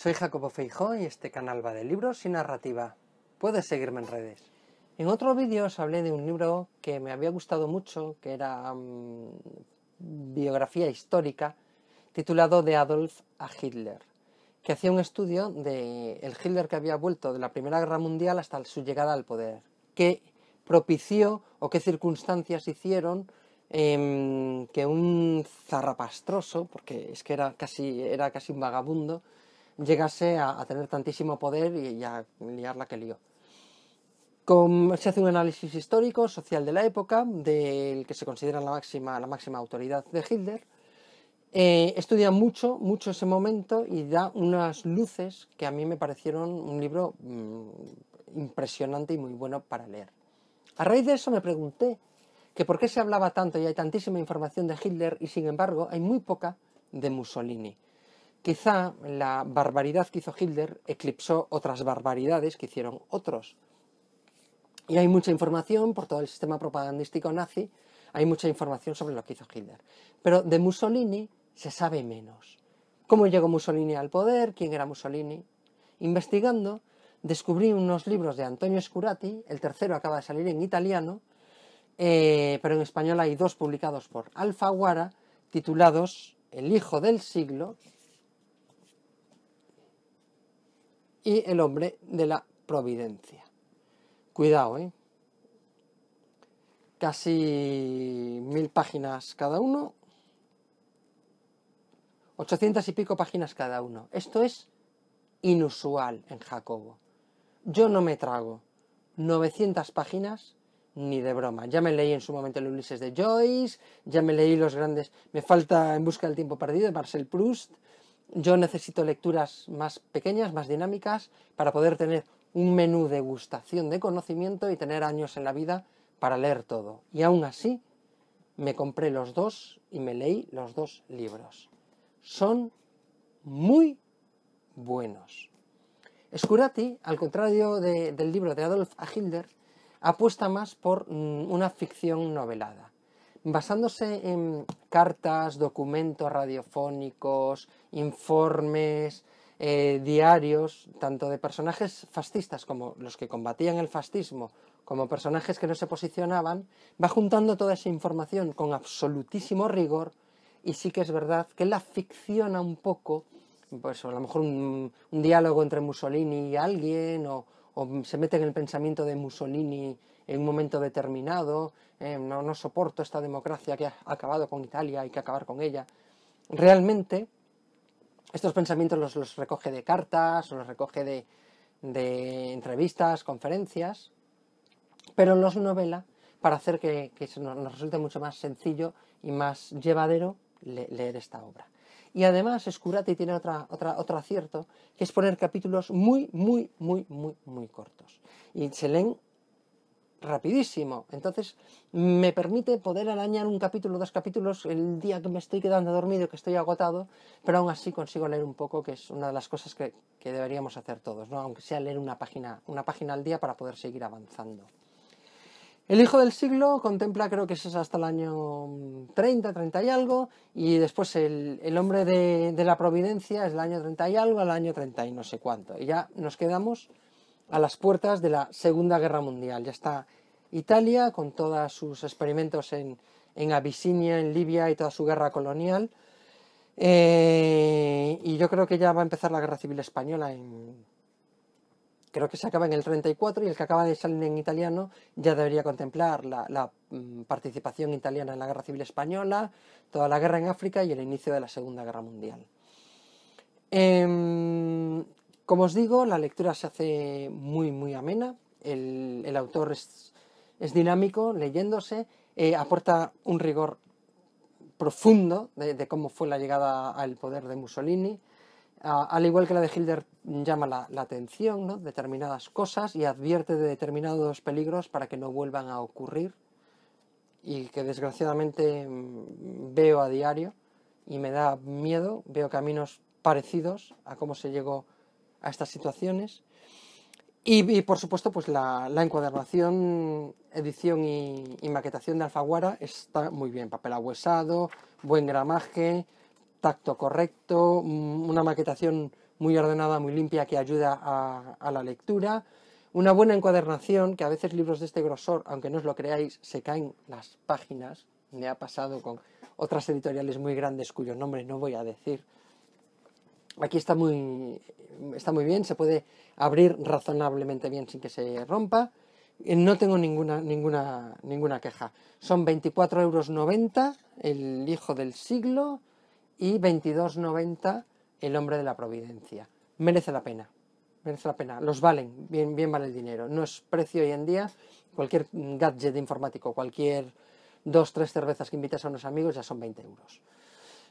Soy Jacobo Feijó y este canal va de libros y narrativa. Puedes seguirme en redes. En otro vídeo os hablé de un libro que me había gustado mucho, que era mm, biografía histórica, titulado De Adolf a Hitler, que hacía un estudio de el Hitler que había vuelto de la Primera Guerra Mundial hasta su llegada al poder, qué propició o qué circunstancias hicieron em, que un zarrapastroso, porque es que era casi, era casi un vagabundo, llegase a, tener tantísimo poder y, a liar la que lió. se hace un análisis histórico, social de la época, del que se considera la máxima, la máxima autoridad de Hitler. Eh, estudia mucho, mucho ese momento y da unas luces que a mí me parecieron un libro mm, impresionante y muy bueno para leer. A raíz de eso me pregunté que por qué se hablaba tanto y hay tantísima información de Hitler y sin embargo hay muy poca de Mussolini. Quizá la barbaridad que hizo Hitler eclipsó otras barbaridades que hicieron otros. Y hay mucha información por todo el sistema propagandístico nazi, hay mucha información sobre lo que hizo Hitler. Pero de Mussolini se sabe menos. ¿Cómo llegó Mussolini al poder? ¿Quién era Mussolini? Investigando, descubrí unos libros de Antonio Scurati, el tercero acaba de salir en italiano, eh, pero en español hay dos publicados por Alfaguara, titulados El hijo del siglo y el hombre de la providencia. Cuidado, ¿eh? Casi mil páginas cada uno, 800 y pico páginas cada uno. Esto es inusual en Jacobo. Yo no me trago 900 páginas ni de broma. Ya me leí en su momento el Ulises de Joyce, ya me leí los grandes... Me falta En busca del tiempo perdido de Marcel Proust, yo necesito lecturas más pequeñas, más dinámicas, para poder tener un menú de gustación de conocimiento y tener años en la vida para leer todo. Y aún así, me compré los dos y me leí los dos libros. Son muy buenos. Scurati, al contrario del libro de Adolf Hitler, apuesta más por mm, una ficción novelada basándose en cartas, documentos radiofónicos, informes, eh, diarios, tanto de personajes fascistas como los que combatían el fascismo, como personajes que no se posicionaban, va juntando toda esa información con absolutísimo rigor y sí que es verdad que la ficciona un poco, pues a lo mejor un, diálogo entre Mussolini y alguien, o, o se mete en el pensamiento de Mussolini en un momento determinado, eh, no, soporto esta democracia que ha acabado con Italia, hay que acabar con ella. Realmente, estos pensamientos los, recoge de cartas, los recoge de, entrevistas, conferencias, pero los novela para hacer que, nos, resulte mucho más sencillo y más llevadero leer esta obra. Y además Scurati tiene otra, otra, otro acierto, que es poner capítulos muy, muy, muy, muy, muy cortos. Y se leen rapidísimo. Entonces me permite poder arañar un capítulo, dos capítulos el día que me estoy quedando dormido, que estoy agotado, pero aún así consigo leer un poco, que es una de las cosas que, que deberíamos hacer todos, ¿no? aunque sea leer una página, una página al día para poder seguir avanzando. El hijo del siglo contempla, creo que es hasta el año 30, 30 y algo, y después el, el hombre de, de, la providencia es el año 30 y algo al año 30 y no sé cuánto. Y ya nos quedamos a las puertas de la Segunda Guerra Mundial. Ya está Italia con todos sus experimentos en, en Abisinia, en Libia y toda su guerra colonial. Eh, y yo creo que ya va a empezar la Guerra Civil Española en, creo que se acaba en el 34 y el que acaba de salir en italiano ya debería contemplar la, mm, participación italiana en la Guerra Civil Española, toda la guerra en África y el inicio de la Segunda Guerra Mundial. Em, como os digo, la lectura se hace muy, muy amena, el, autor es, dinámico, leyéndose, eh, aporta un rigor profundo de, cómo fue la llegada al poder de Mussolini, al igual que la de Hilder, llama la, atención, ¿no? determinadas cosas y advierte de determinados peligros para que no vuelvan a ocurrir y que desgraciadamente mm, veo a diario y me da miedo, veo caminos parecidos a cómo se llegó a estas situaciones. Y, por supuesto, pues la, encuadernación, edición y, maquetación de Alfaguara está muy bien, papel ahuesado, buen gramaje, tacto correcto, mm, una maquetación muy ordenada, muy limpia, que ayuda a, a la lectura. Una buena encuadernación, que a veces libros de este grosor, aunque no os lo creáis, se caen las páginas. Me ha pasado con otras editoriales muy grandes cuyos nombres no voy a decir. Aquí está muy, está muy bien, se puede abrir razonablemente bien sin que se rompa. Eh, no tengo ninguna, ninguna, ninguna queja. Son 24,90 euros el hijo del siglo y 22,90 el hombre de la providencia. Merece la pena, merece la pena. Los valen, bien, bien vale el dinero. No es precio hoy en día. Cualquier gadget informático, cualquier dos, tres cervezas que invites a unos amigos ya son 20 euros.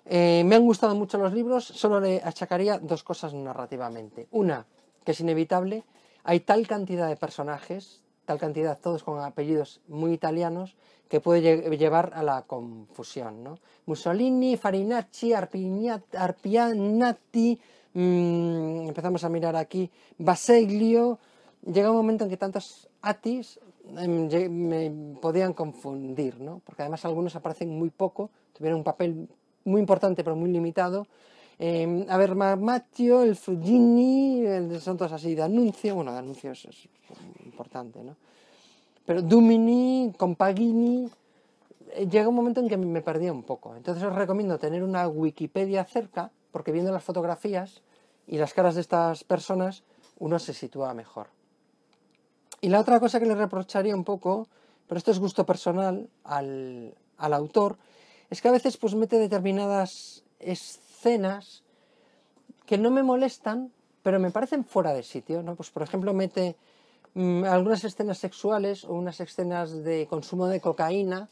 Eh, me han gustado mucho los libros, solo le achacaría dos cosas narrativamente. Una, que es inevitable, hay tal cantidad de personajes, tal cantidad, todos con apellidos muy italianos, que puede llevar a la confusión. ¿no? Mussolini, Farinacci, Arpianati, mmm, empezamos a mirar aquí, Baseglio, llega un momento en que tantos atis em, me podían confundir, ¿no? porque además algunos aparecen muy poco, tuvieron un papel muy importante pero muy limitado. Eh, a ver, Matteo, el Fugini, son todos así de anuncio, bueno, de anuncios es, importante, ¿no? Pero Dumini, Compagini, eh, llega un momento en que me perdía un poco. Entonces os recomiendo tener una Wikipedia cerca, porque viendo las fotografías y las caras de estas personas, uno se sitúa mejor. Y la otra cosa que le reprocharía un poco, pero esto es gusto personal al, al autor, es que a veces pues mete determinadas escenas que no me molestan, pero me parecen fuera de sitio, ¿no? Pues por ejemplo mete mm, algunas escenas sexuales o unas escenas de consumo de cocaína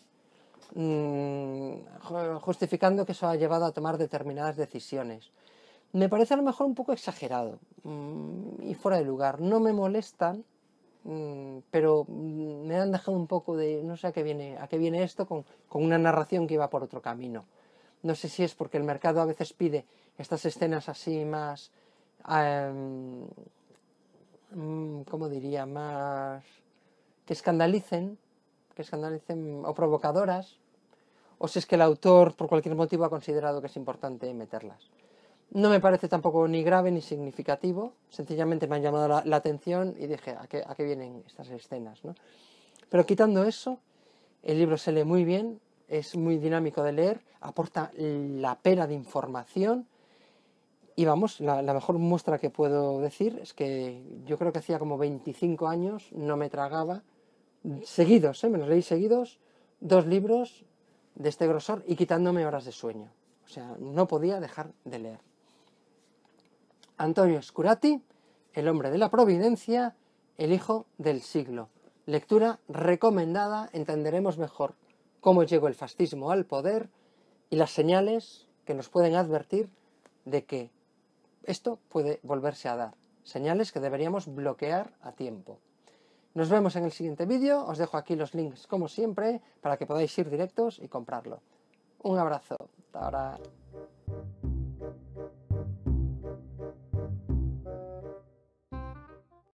mm, justificando que eso ha llevado a tomar determinadas decisiones. Me parece a lo mejor un poco exagerado mm, y fuera de lugar. No me molestan, pero me han dejado un poco de, no sé a qué viene, a qué viene esto, con, una narración que iba por otro camino. No sé si es porque el mercado a veces pide estas escenas así más, mm, ¿cómo diría? Más que escandalicen, que escandalicen o provocadoras, o si es que el autor por cualquier motivo ha considerado que es importante meterlas. No me parece tampoco ni grave ni significativo, sencillamente me han llamado la, atención y dije, ¿a qué, ¿a qué, vienen estas escenas? ¿no? Pero quitando eso, el libro se lee muy bien, es muy dinámico de leer, aporta la pena de información y vamos, la, la, mejor muestra que puedo decir es que yo creo que hacía como 25 años no me tragaba seguidos, ¿eh? me los leí seguidos, dos libros de este grosor y quitándome horas de sueño. O sea, no podía dejar de leer. Antonio Scurati, El hombre de la providencia, El hijo del siglo. Lectura recomendada, entenderemos mejor cómo llegó el fascismo al poder y las señales que nos pueden advertir de que esto puede volverse a dar. Señales que deberíamos bloquear a tiempo. Nos vemos en el siguiente vídeo, os dejo aquí los links como siempre para que podáis ir directos y comprarlo. Un abrazo, hasta ahora.